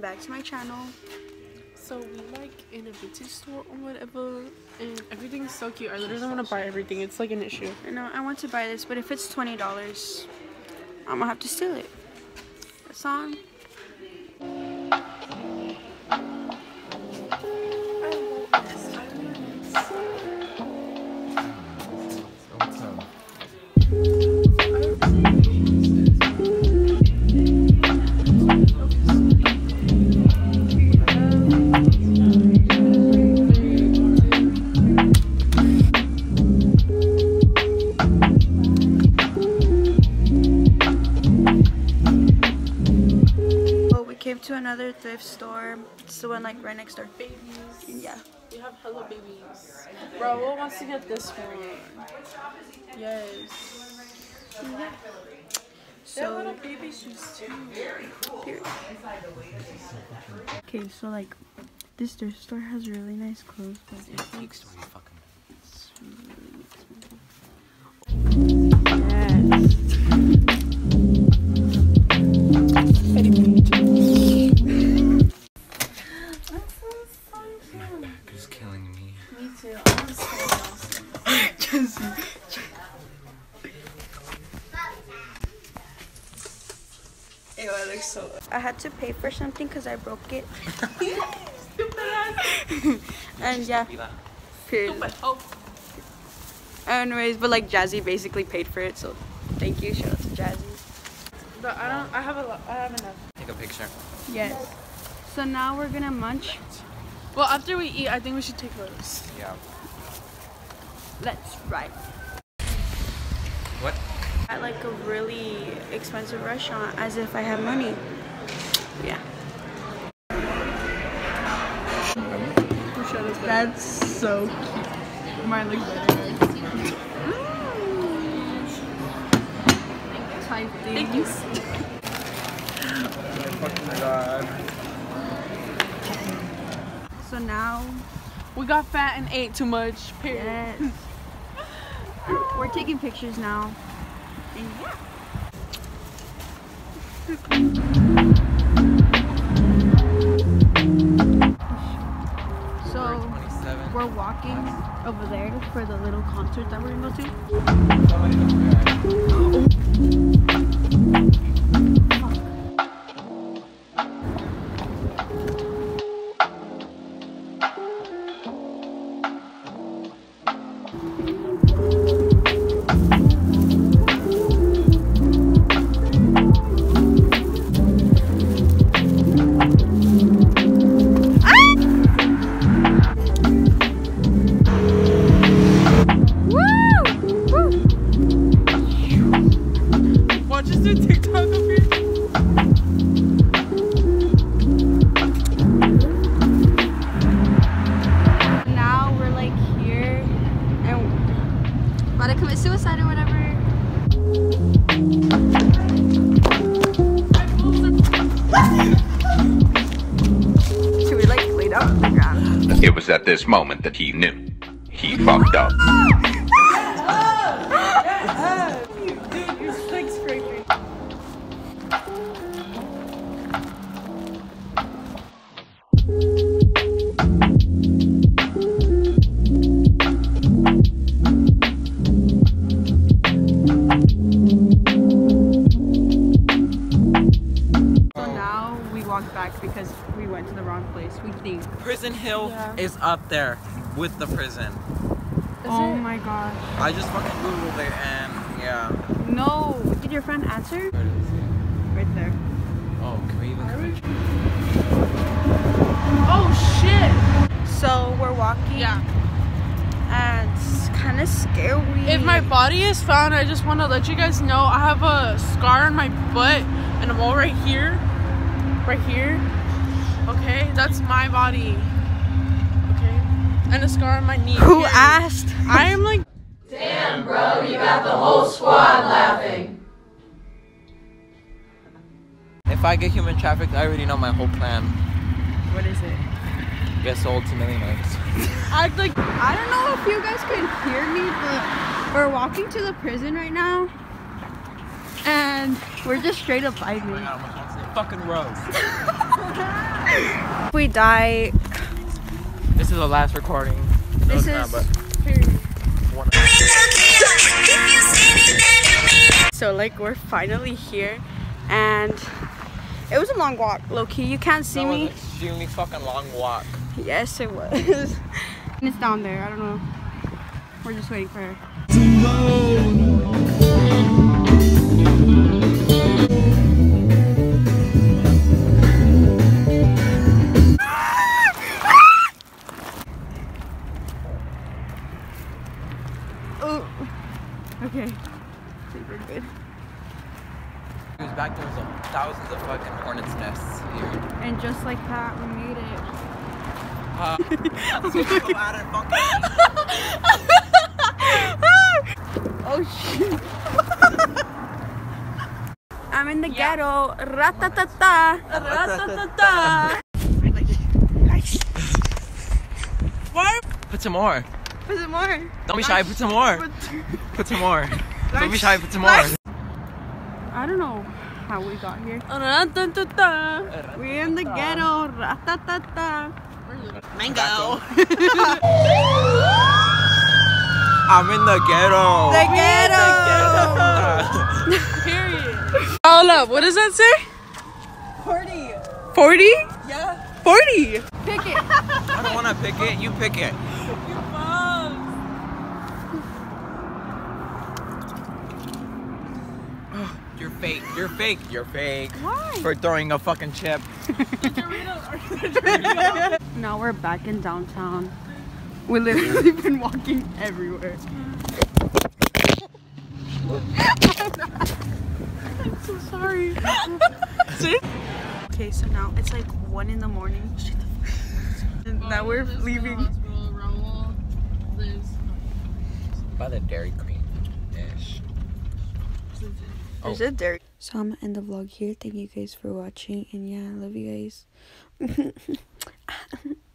welcome back to my channel. So we like in a vintage store or whatever, and everything's so cute. I literally want to buy everything. It's like an issue. I know I want to buy this, but if it's twenty dollars, I'm gonna have to steal it. That song. Oh, another thrift store. It's the one like right next door. Babies. Yeah. We have hello babies. Bro, what wants to get this one? Yes. Yeah. So little baby shoes too. Period. Okay, so like this thrift store has really nice clothes, but it's like so. I had to pay for something because I broke it. and yeah, period. Oh, Anyways, but like Jazzy basically paid for it, so thank you. Shout out to Jazzy. but I don't. I have a lot. I have enough. Take a picture. Yes. So now we're gonna munch. Well, after we eat, I think we should take photos. Yeah. Let's ride. At like a really expensive restaurant, as if I have money. Yeah. Who showed us that? That's so cute. Mine looks better. Type things. fucking god. So now, We got fat and ate too much. Period. yes. We're taking pictures now. So we're walking over there for the little concert that we're gonna go to. commit suicide or whatever. Should we like lay down on the ground? It was at this moment that he knew. He fucked up. Prison Hill Yeah. is up there with the prison. oh my gosh. I just fucking googled it and yeah. No. Did your friend answer? Where is it? Right there. Oh, can we even come Oh shit! So we're walking. Yeah. And it's kind of scary. If my body is found, I just want to let you guys know I have a scar on my butt and a mole right here. Right here. Okay? That's my body. Okay? And a scar on my knee. Who Period. asked? I am like. Damn, bro, you got the whole squad laughing. If I get human trafficked, I already know my whole plan. What is it? Get sold to millionaires. I like. I don't know if you guys can hear me, but we're walking to the prison right now. And we're just straight up vibing. Fucking road. If we die, This is the last recording. No, This it's not, is- but so like we're finally here, and it was a long walk. Low key, you can't see That was me. an extremely fucking long walk. Yes, it was. and it's down there. I don't know. We're just waiting for her. We're. It was back there was a, thousands of fucking hornets nests here. And just like that, we made it. Uh, so go out and fucking Oh shit. I'm in the ghetto. Ratatata. Ratatata. Why? Put some more. Put some more. Don't be shy, put some more. Put some more. Don't be shy, put some more. I don't know how we got here. We're in the ghetto. Mango. I'm in the ghetto. The ghetto. Period. Hold up. What does that say? 40. 40? Yeah. 40. Pick it. I don't want to pick it. You pick it. You're fake. You're fake. You're fake. Why? For throwing a fucking chip. Now we're back in downtown. We literally been walking everywhere. I'm so sorry. okay, so now it's like one in the morning. And now we're leaving. By the Dairy Queen ish. There's oh. a dairy. So I'm gonna end the vlog here. Thank you guys for watching, and yeah, I love you guys.